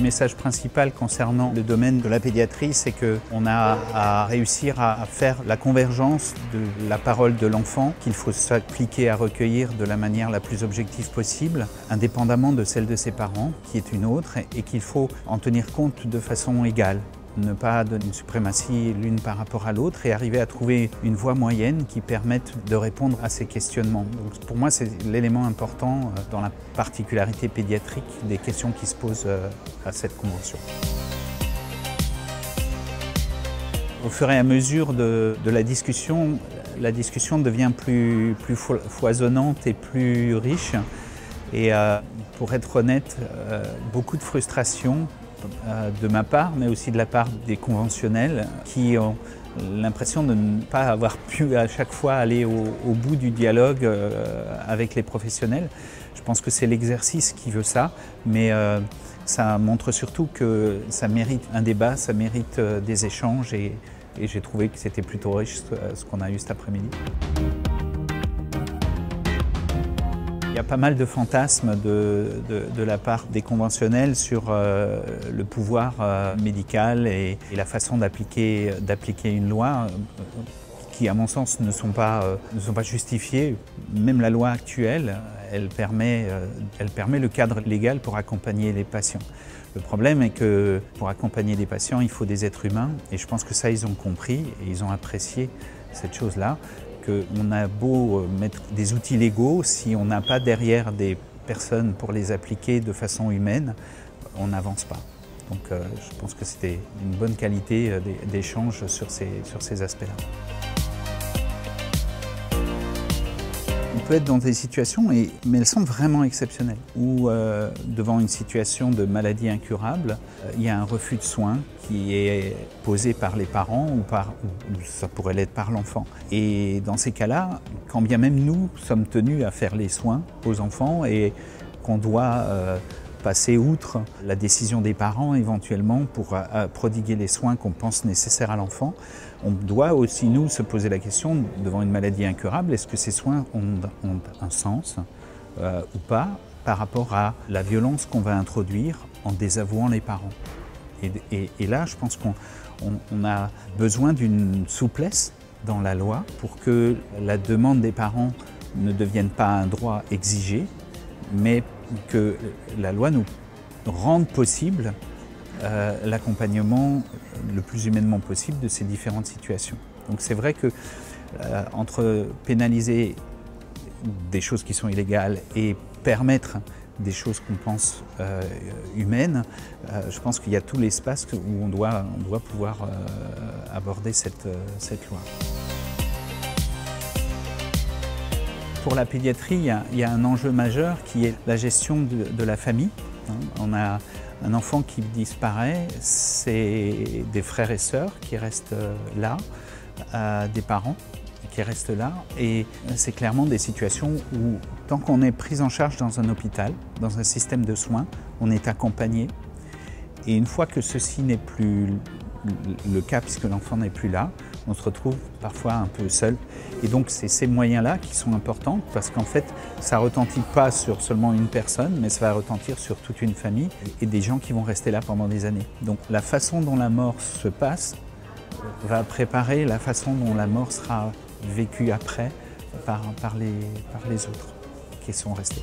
message principal concernant le domaine de la pédiatrie, c'est qu'on a à réussir à faire la convergence de la parole de l'enfant, qu'il faut s'appliquer à recueillir de la manière la plus objective possible, indépendamment de celle de ses parents, qui est une autre, et qu'il faut en tenir compte de façon égale ne pas donner une suprématie l'une par rapport à l'autre et arriver à trouver une voie moyenne qui permette de répondre à ces questionnements. Donc pour moi, c'est l'élément important euh, dans la particularité pédiatrique des questions qui se posent euh, à cette convention. Au fur et à mesure de, la discussion, la discussion devient plus, foisonnante et plus riche. Et euh, pour être honnête, beaucoup de frustration de ma part, mais aussi de la part des conventionnels qui ont l'impression de ne pas avoir pu à chaque fois aller au, bout du dialogue euh, avec les professionnels. Je pense que c'est l'exercice qui veut ça, mais euh, ça montre surtout que ça mérite un débat, ça mérite des échanges et, et j'ai trouvé que c'était plutôt riche ce qu'on a eu cet après-midi. Il y a pas mal de fantasmes de, la part des conventionnels sur euh, le pouvoir euh, médical et, la façon d'appliquer une loi euh, qui, à mon sens, ne sont pas, ne sont pas justifiées. Même la loi actuelle, elle permet, elle permet le cadre légal pour accompagner les patients. Le problème est que pour accompagner des patients, il faut des êtres humains et je pense que ça, ils ont compris et ils ont apprécié cette chose-là qu'on a beau euh, mettre des outils légaux, si on n'a pas derrière des personnes pour les appliquer de façon humaine, on n'avance pas. Donc euh, je pense que c'était une bonne qualité euh, d'échange sur ces, sur ces aspects-là. On peut être dans des situations, mais elles sont vraiment exceptionnelles, où euh, devant une situation de maladie incurable, euh, il y a un refus de soins qui est posé par les parents ou, par, ça pourrait l'être par l'enfant. Et dans ces cas-là, quand bien même nous sommes tenus à faire les soins aux enfants et qu'on doit euh, passer outre la décision des parents éventuellement pour euh, prodiguer les soins qu'on pense nécessaires à l'enfant, on doit aussi nous se poser la question devant une maladie incurable, est-ce que ces soins ont, un sens euh, ou pas par rapport à la violence qu'on va introduire en désavouant les parents? Et, là, je pense qu'on a besoin d'une souplesse dans la loi pour que la demande des parents ne devienne pas un droit exigé, mais que la loi nous rende possible euh, l'accompagnement le plus humainement possible de ces différentes situations. Donc c'est vrai que euh, entre pénaliser des choses qui sont illégales et permettre des choses qu'on pense euh, humaines, je pense qu'il y a tout l'espace où on doit, pouvoir aborder cette loi. Pour la pédiatrie, il y, a, un enjeu majeur qui est la gestion de, la famille. Hein. On a un enfant qui disparaît, c'est des frères et sœurs qui restent euh, là, euh, des parents qui restent là. Et c'est clairement des situations où, tant qu'on est pris en charge dans un hôpital, dans un système de soins, on est accompagné. Et une fois que ceci n'est plus le cas, puisque l'enfant n'est plus là, on se retrouve parfois un peu seul. Et donc c'est ces moyens-là qui sont importants parce qu'en fait ça retentit pas sur seulement une personne, mais ça va retentir sur toute une famille et des gens qui vont rester là pendant des années. Donc la façon dont la mort se passe va préparer la façon dont la mort sera vécue après par, par, les, par les autres qui sont restés.